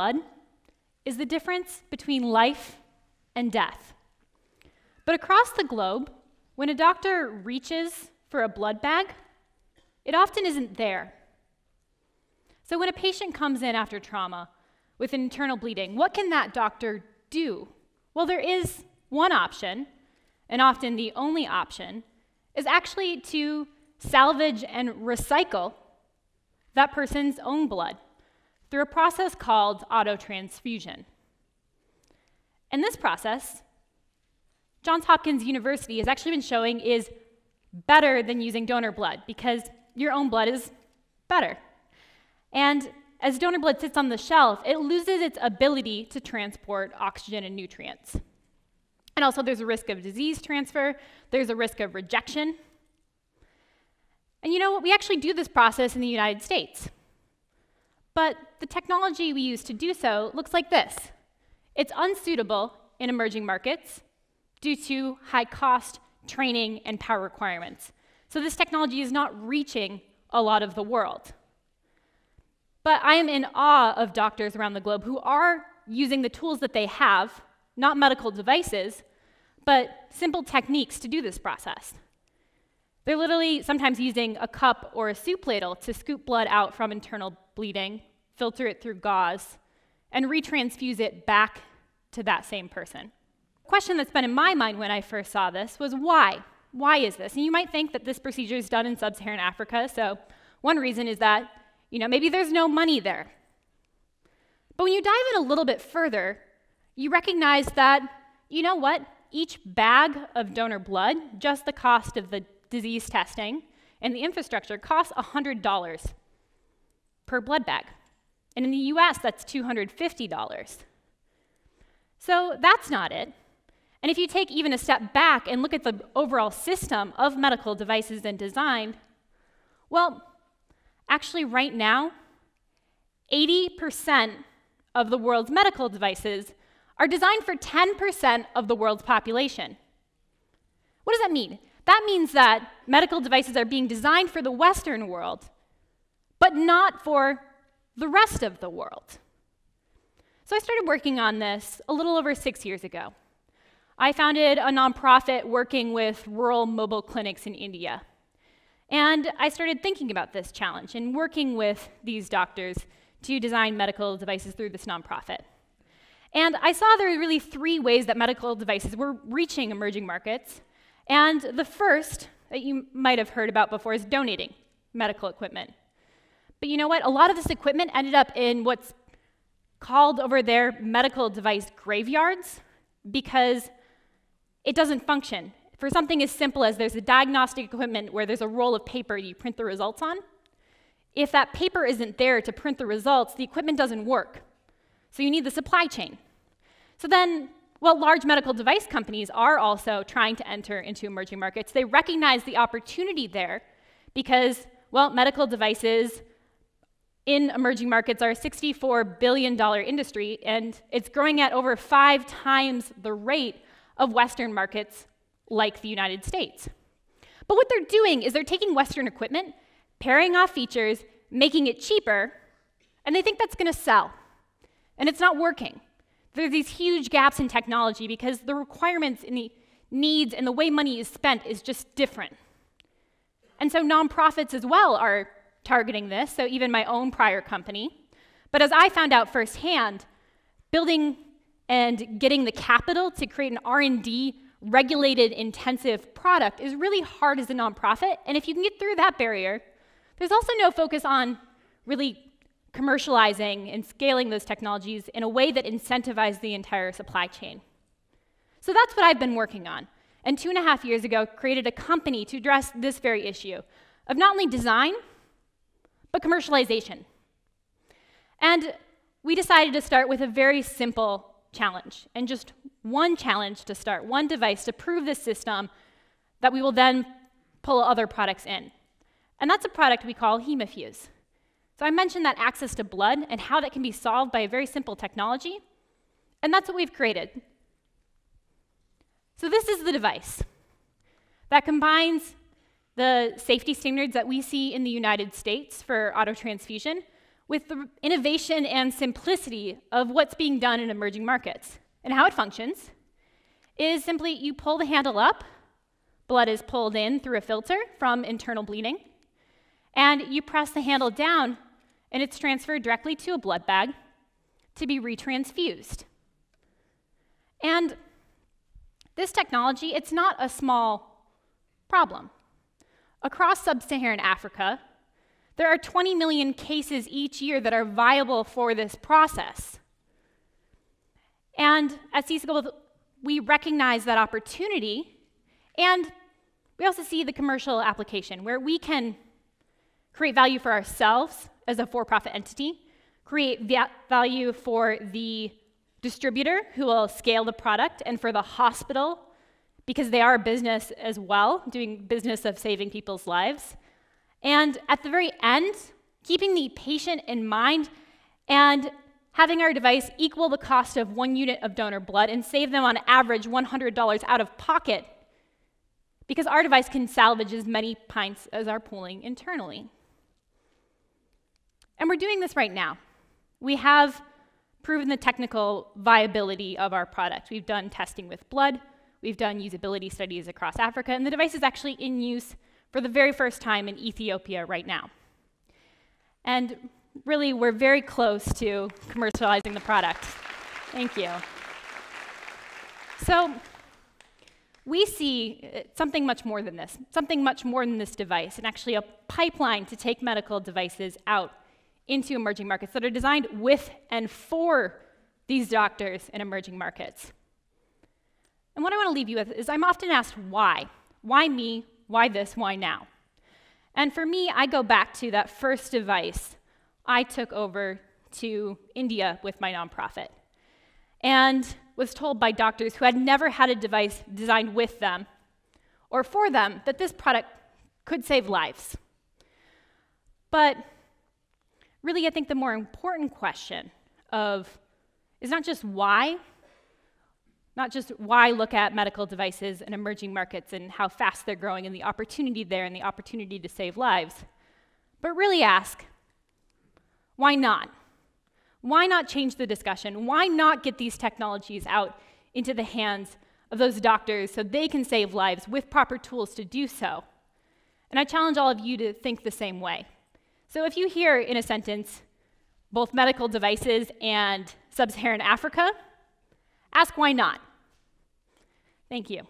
blood is the difference between life and death. But across the globe, when a doctor reaches for a blood bag, it often isn't there. So when a patient comes in after trauma with internal bleeding, what can that doctor do? Well, there is one option, and often the only option, is actually to salvage and recycle that person's own blood through a process called autotransfusion. And this process, Johns Hopkins University has actually been showing is better than using donor blood because your own blood is better. And as donor blood sits on the shelf, it loses its ability to transport oxygen and nutrients. And also, there's a risk of disease transfer, there's a risk of rejection. And you know what? We actually do this process in the United States. But the technology we use to do so looks like this it's unsuitable in emerging markets due to high cost, training, and power requirements. So this technology is not reaching a lot of the world. But I am in awe of doctors around the globe who are using the tools that they have, not medical devices, but simple techniques to do this process. They're literally sometimes using a cup or a soup ladle to scoop blood out from internal bleeding, filter it through gauze, and retransfuse it back to that same person. The question that's been in my mind when I first saw this was why? Why is this? And you might think that this procedure is done in sub Saharan Africa, so one reason is that, you know, maybe there's no money there. But when you dive in a little bit further, you recognize that, you know what? Each bag of donor blood, just the cost of the disease testing and the infrastructure, costs $100 per blood bag. And in the US, that's $250. So that's not it. And if you take even a step back and look at the overall system of medical devices and design, well, actually, right now, 80% of the world's medical devices are designed for 10% of the world's population. What does that mean? That means that medical devices are being designed for the Western world, but not for the rest of the world. So I started working on this a little over six years ago. I founded a nonprofit working with rural mobile clinics in India. And I started thinking about this challenge and working with these doctors to design medical devices through this nonprofit. And I saw there were really three ways that medical devices were reaching emerging markets. And the first that you might have heard about before is donating medical equipment. But you know what? A lot of this equipment ended up in what's called over there medical device graveyards because it doesn't function. For something as simple as there's a diagnostic equipment where there's a roll of paper you print the results on, if that paper isn't there to print the results, the equipment doesn't work. So you need the supply chain. So then, well, large medical device companies are also trying to enter into emerging markets. They recognize the opportunity there because, well, medical devices in emerging markets are a $64 billion industry, and it's growing at over five times the rate of Western markets like the United States. But what they're doing is they're taking Western equipment, paring off features, making it cheaper, and they think that's going to sell. And it's not working. There are these huge gaps in technology because the requirements and the needs and the way money is spent is just different. And so nonprofits as well are targeting this, so even my own prior company. But as I found out firsthand, building and getting the capital to create an R&D regulated intensive product is really hard as a nonprofit. And if you can get through that barrier, there's also no focus on really commercializing and scaling those technologies in a way that incentivizes the entire supply chain. So that's what I've been working on. And two and a half years ago, created a company to address this very issue of not only design, but commercialization. And we decided to start with a very simple challenge, and just one challenge to start, one device to prove this system that we will then pull other products in. And that's a product we call Hemafuse. So I mentioned that access to blood and how that can be solved by a very simple technology, and that's what we've created. So this is the device that combines the safety standards that we see in the United States for autotransfusion with the innovation and simplicity of what's being done in emerging markets. And how it functions is simply you pull the handle up, blood is pulled in through a filter from internal bleeding, and you press the handle down, and it's transferred directly to a blood bag to be retransfused. And this technology, it's not a small problem. Across sub Saharan Africa, there are 20 million cases each year that are viable for this process. And at Sisu Global, we recognize that opportunity, and we also see the commercial application where we can create value for ourselves as a for profit entity, create value for the distributor who will scale the product, and for the hospital because they are a business as well, doing business of saving people's lives. And at the very end, keeping the patient in mind and having our device equal the cost of one unit of donor blood and save them on average $100 out of pocket because our device can salvage as many pints as our pooling internally. And we're doing this right now. We have proven the technical viability of our product. We've done testing with blood, we've done usability studies across Africa, and the device is actually in use for the very first time in Ethiopia right now. And really, we're very close to commercializing the product. Thank you. So, we see uh, something much more than this, something much more than this device, and actually a pipeline to take medical devices out into emerging markets that are designed with and for these doctors in emerging markets. And what I want to leave you with is I'm often asked why. Why me? Why this? Why now? And for me, I go back to that first device I took over to India with my nonprofit and was told by doctors who had never had a device designed with them or for them that this product could save lives. But really, I think the more important question of is not just why, not just why look at medical devices and emerging markets and how fast they're growing and the opportunity there and the opportunity to save lives, but really ask, why not? Why not change the discussion? Why not get these technologies out into the hands of those doctors so they can save lives with proper tools to do so? And I challenge all of you to think the same way. So if you hear in a sentence both medical devices and sub Saharan Africa, ask why not. Thank you.